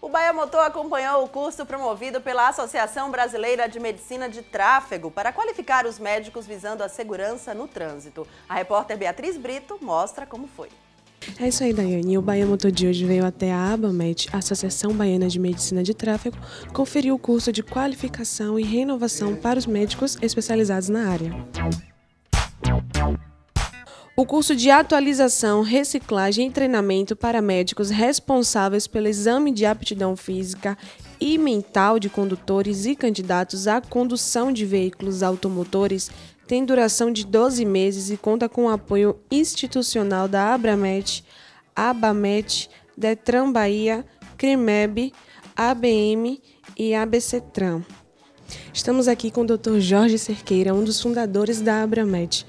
O Bahia Motor acompanhou o curso promovido pela Associação Brasileira de Medicina de Tráfego para qualificar os médicos visando a segurança no trânsito. A repórter Beatriz Brito mostra como foi. É isso aí, Daiane. O Bahia Motor de hoje veio até a ABAMET, Associação Baiana de Medicina de Tráfego, conferir o curso de qualificação e renovação para os médicos especializados na área. O curso de atualização, reciclagem e treinamento para médicos responsáveis pelo exame de aptidão física e mental de condutores e candidatos à condução de veículos automotores tem duração de 12 meses e conta com o apoio institucional da Abramet, Abamet, Detran Bahia, CREMEB, ABM e ABCTran. Estamos aqui com o Dr. Jorge Cerqueira, um dos fundadores da Abramet.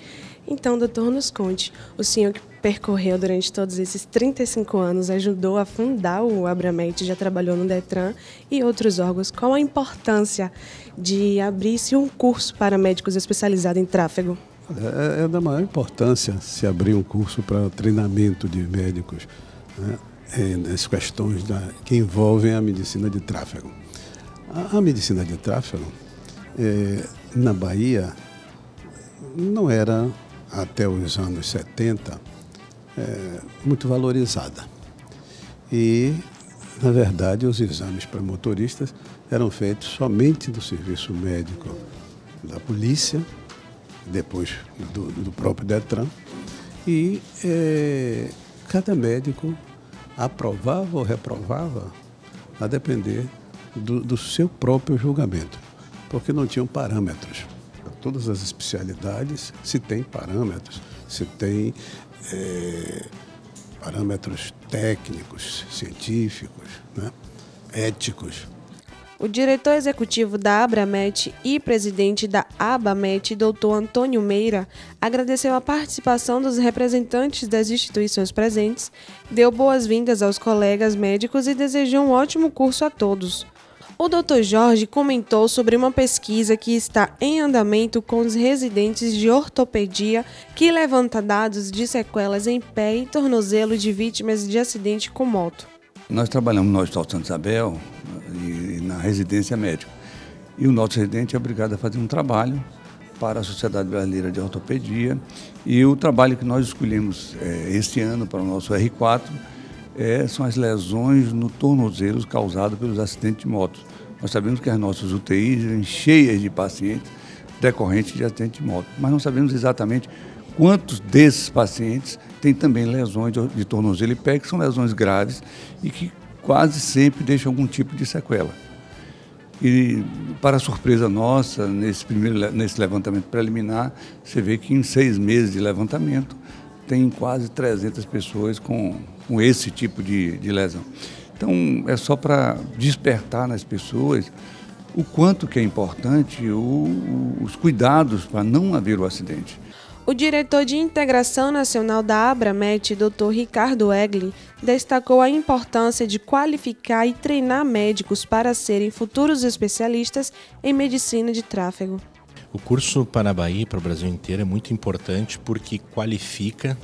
Então, doutor, nos conte, o senhor que percorreu durante todos esses 35 anos, ajudou a fundar o Abramet, já trabalhou no Detran e outros órgãos, qual a importância de abrir-se um curso para médicos especializados em tráfego? É, é, da maior importância se abrir um curso para treinamento de médicos né, nas questões da, que envolvem a medicina de tráfego. A, a medicina de tráfego, é, na Bahia, não era até os anos 70 é, muito valorizada. E, na verdade, os exames para motoristas eram feitos somente do serviço médico da polícia, depois do, do próprio Detran, e é, cada médico aprovava ou reprovava a depender do, do seu próprio julgamento, porque não tinham parâmetros todas as especialidades se tem parâmetros, se tem é, parâmetros técnicos, científicos, né, éticos. O diretor executivo da Abramet e presidente da Abamet, doutor Antônio Meira, agradeceu a participação dos representantes das instituições presentes, deu boas-vindas aos colegas médicos e desejou um ótimo curso a todos. O Dr. Jorge comentou sobre uma pesquisa que está em andamento com os residentes de ortopedia que levanta dados de sequelas em pé e tornozelo de vítimas de acidente com moto. Nós trabalhamos no Hospital Santa Isabel e na residência médica. E o nosso residente é obrigado a fazer um trabalho para a Sociedade Brasileira de Ortopedia. E o trabalho que nós escolhemos é, este ano para o nosso R4 é, são as lesões no tornozelo causadas pelos acidentes de moto. Nós sabemos que as nossas UTIs estão cheias de pacientes decorrentes de acidente de moto, mas não sabemos exatamente quantos desses pacientes têm também lesões de, de tornozelo e pé, que são lesões graves e que quase sempre deixam algum tipo de sequela. E, para surpresa nossa, nesse, primeiro, nesse levantamento preliminar, você vê que em seis meses de levantamento, tem quase 300 pessoas com, com esse tipo de, de lesão. Então, é só para despertar nas pessoas o quanto que é importante o, os cuidados para não haver o acidente. O diretor de Integração Nacional da Abramet, Dr. Ricardo Egli, destacou a importância de qualificar e treinar médicos para serem futuros especialistas em medicina de tráfego. O curso para a Bahia para o Brasil inteiro é muito importante porque qualifica,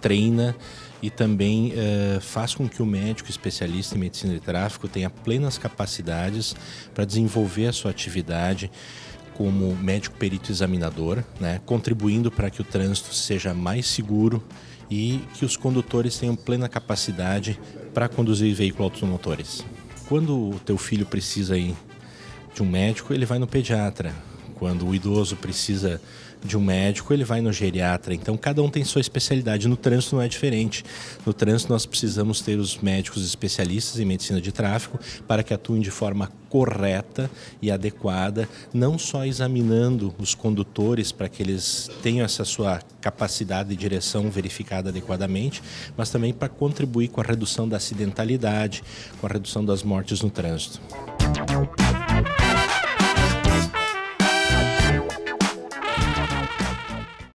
treina e também uh, faz com que o médico especialista em medicina de tráfego tenha plenas capacidades para desenvolver a sua atividade como médico perito examinador, né, contribuindo para que o trânsito seja mais seguro e que os condutores tenham plena capacidade para conduzir veículos automotores. Quando o teu filho precisa ir de um médico, ele vai no pediatra. Quando o idoso precisa de um médico, ele vai no geriatra. Então, cada um tem sua especialidade. No trânsito não é diferente. No trânsito, nós precisamos ter os médicos especialistas em medicina de tráfego para que atuem de forma correta e adequada, não só examinando os condutores para que eles tenham essa sua capacidade de direção verificada adequadamente, mas também para contribuir com a redução da acidentalidade, com a redução das mortes no trânsito.